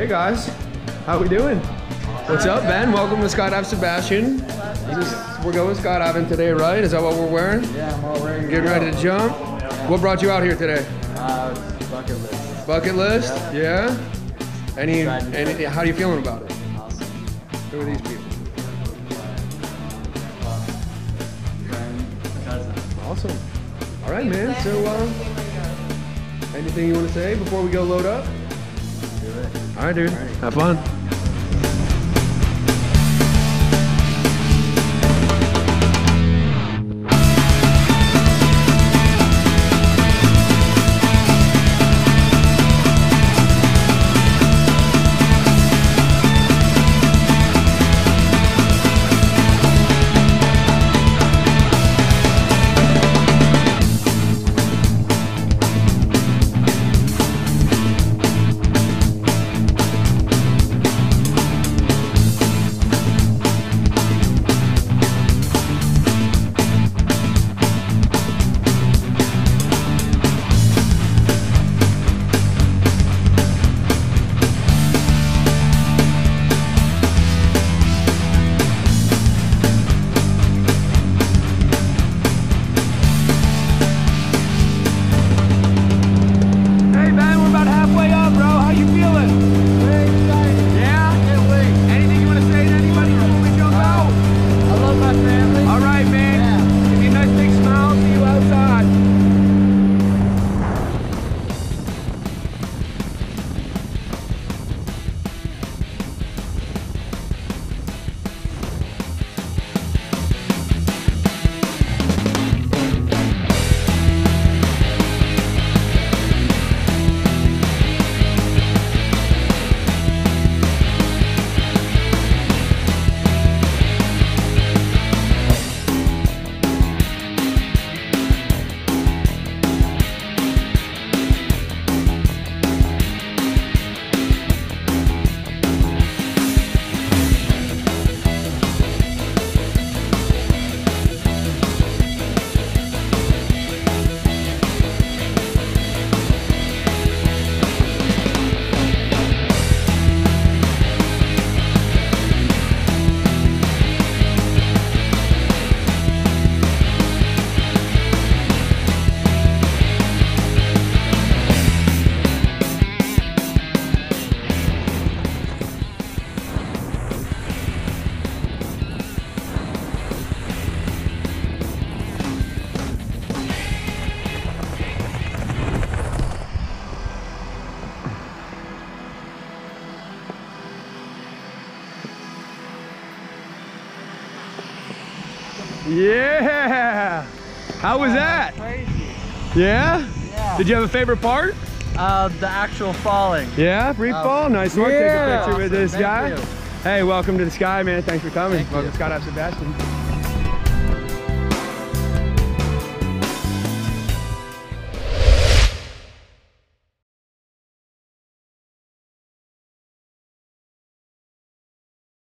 Hey guys, how we doing? What's up, Ben? Welcome to Skydive Sebastian. We're going skydiving today, right? Is that what we're wearing? Yeah, I'm all ready. Getting ready to jump. What brought you out here today? Uh, bucket list. Bucket list? Yeah. Yeah. Any, any? How are you feeling about it? Awesome. Who are these people? Awesome. All right, man. So, uh, anything you want to say before we go load up? Do it. All right, dude. Have fun. Yeah. How was that? Crazy. Yeah? Yeah. Did you have a favorite part? Uh, the actual falling. Yeah, free Oh. fall. Nice work. Yeah. Take a picture with this Thank guy. you. Hey, welcome to the sky, man. Thanks for coming. Thank welcome you. to Skydive Sebastian.